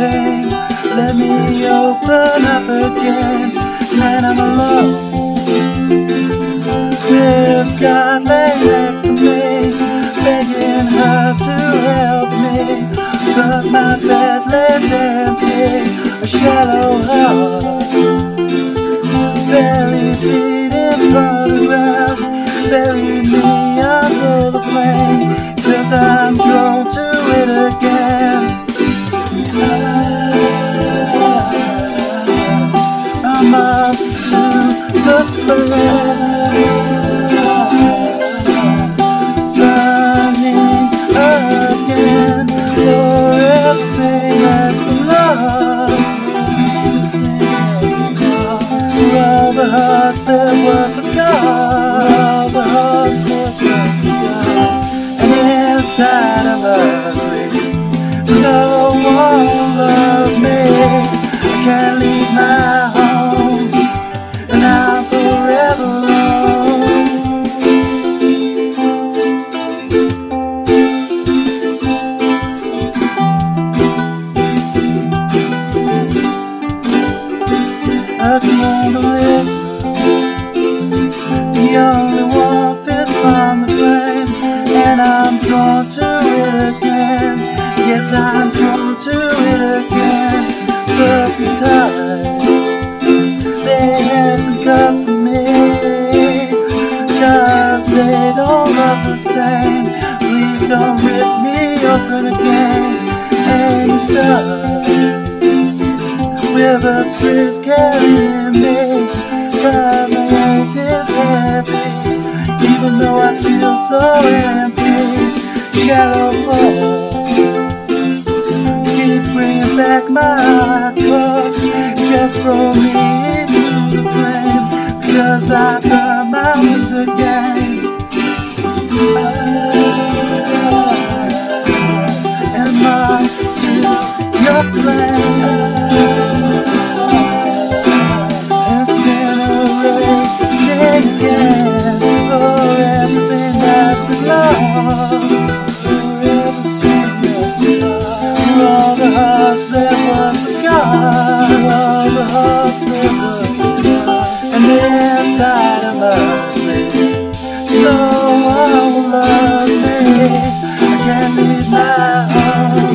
pain Let me open up again And I'm alone. With God laying next to me Begging her to help me. But my bed lays empty A shallow heart Barely beating photographs Bury up to the flame only warmth is from the flame, and I'm drawn to it again. Yes, I'm drawn to it again. But these ties, they haven't got for me, cause they don't love the same. Please don't rip me open again. And you with a script carrying me Cause though I feel so empty Shallow. Fall Keep bringing back my cups Just throw me into the flame Because I burn my wings again. Ah, am I to your plan? Again Of us No one will love me I can't leave my home